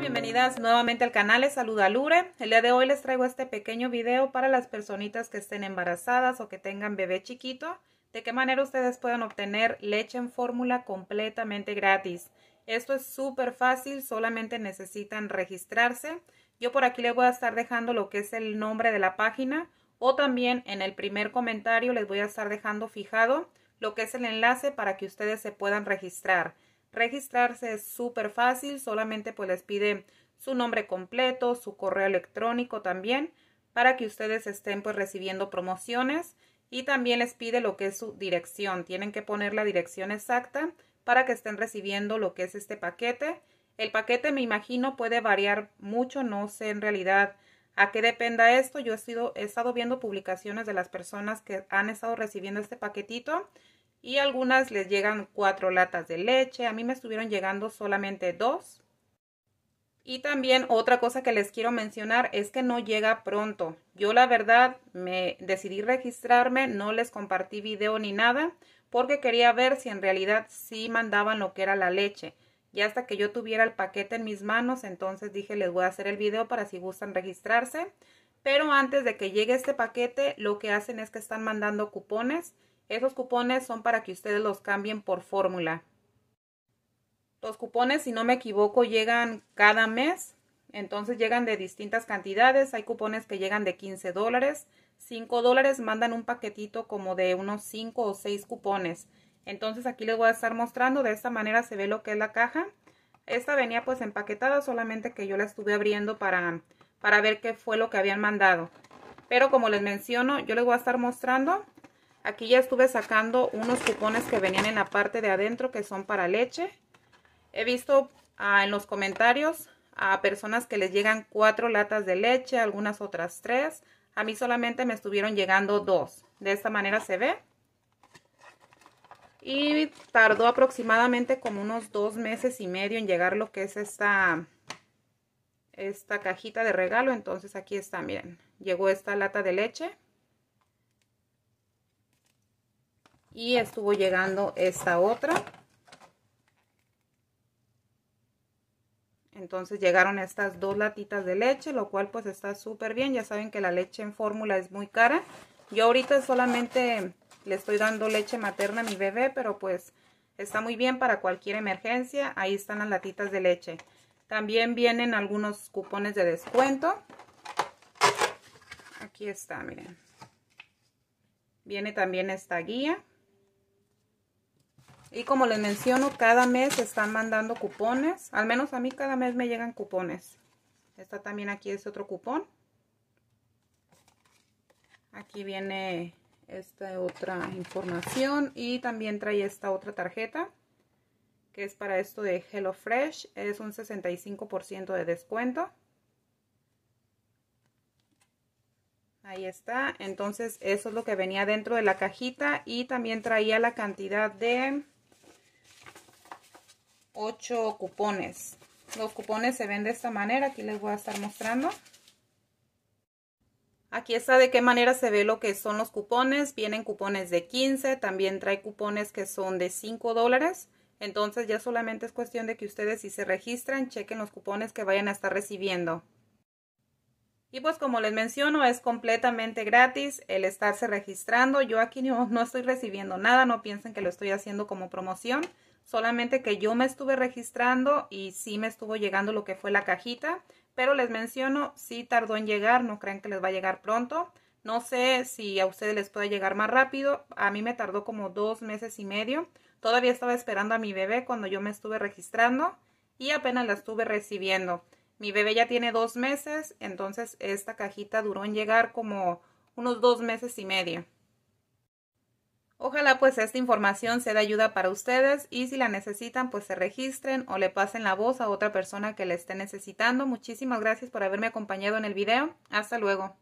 bienvenidas nuevamente al canal, les saluda Lure. El día de hoy les traigo este pequeño video para las personitas que estén embarazadas o que tengan bebé chiquito. De qué manera ustedes pueden obtener leche en fórmula completamente gratis. Esto es súper fácil, solamente necesitan registrarse. Yo por aquí les voy a estar dejando lo que es el nombre de la página o también en el primer comentario les voy a estar dejando fijado lo que es el enlace para que ustedes se puedan registrar. Registrarse es súper fácil, solamente pues les pide su nombre completo, su correo electrónico también, para que ustedes estén pues recibiendo promociones y también les pide lo que es su dirección. Tienen que poner la dirección exacta para que estén recibiendo lo que es este paquete. El paquete me imagino puede variar mucho, no sé en realidad a qué dependa esto. Yo he, sido, he estado viendo publicaciones de las personas que han estado recibiendo este paquetito y algunas les llegan cuatro latas de leche. A mí me estuvieron llegando solamente dos. Y también otra cosa que les quiero mencionar es que no llega pronto. Yo la verdad me decidí registrarme, no les compartí video ni nada porque quería ver si en realidad sí mandaban lo que era la leche. Y hasta que yo tuviera el paquete en mis manos, entonces dije les voy a hacer el video para si gustan registrarse. Pero antes de que llegue este paquete, lo que hacen es que están mandando cupones esos cupones son para que ustedes los cambien por fórmula. Los cupones, si no me equivoco, llegan cada mes. Entonces llegan de distintas cantidades. Hay cupones que llegan de 15 dólares. 5 dólares mandan un paquetito como de unos 5 o 6 cupones. Entonces aquí les voy a estar mostrando. De esta manera se ve lo que es la caja. Esta venía pues empaquetada, solamente que yo la estuve abriendo para, para ver qué fue lo que habían mandado. Pero como les menciono, yo les voy a estar mostrando Aquí ya estuve sacando unos cupones que venían en la parte de adentro que son para leche. He visto ah, en los comentarios a personas que les llegan cuatro latas de leche, algunas otras tres. A mí solamente me estuvieron llegando dos. De esta manera se ve. Y tardó aproximadamente como unos dos meses y medio en llegar lo que es esta, esta cajita de regalo. Entonces aquí está, miren. Llegó esta lata de leche. Y estuvo llegando esta otra. Entonces llegaron estas dos latitas de leche lo cual pues está súper bien. Ya saben que la leche en fórmula es muy cara. Yo ahorita solamente le estoy dando leche materna a mi bebé pero pues está muy bien para cualquier emergencia. Ahí están las latitas de leche. También vienen algunos cupones de descuento. Aquí está miren. Viene también esta guía y como les menciono, cada mes están mandando cupones. Al menos a mí cada mes me llegan cupones. Está también aquí es otro cupón. Aquí viene esta otra información. Y también trae esta otra tarjeta. Que es para esto de HelloFresh. Es un 65% de descuento. Ahí está. Entonces eso es lo que venía dentro de la cajita. Y también traía la cantidad de 8 cupones. Los cupones se ven de esta manera. Aquí les voy a estar mostrando. Aquí está de qué manera se ve lo que son los cupones. Vienen cupones de 15. También trae cupones que son de 5 dólares. Entonces ya solamente es cuestión de que ustedes si se registran, chequen los cupones que vayan a estar recibiendo. Y pues como les menciono, es completamente gratis el estarse registrando. Yo aquí no, no estoy recibiendo nada, no piensen que lo estoy haciendo como promoción solamente que yo me estuve registrando y sí me estuvo llegando lo que fue la cajita, pero les menciono, sí tardó en llegar, no crean que les va a llegar pronto. No sé si a ustedes les puede llegar más rápido, a mí me tardó como dos meses y medio. Todavía estaba esperando a mi bebé cuando yo me estuve registrando y apenas la estuve recibiendo. Mi bebé ya tiene dos meses, entonces esta cajita duró en llegar como unos dos meses y medio. Ojalá pues esta información sea de ayuda para ustedes y si la necesitan pues se registren o le pasen la voz a otra persona que le esté necesitando. Muchísimas gracias por haberme acompañado en el video. Hasta luego.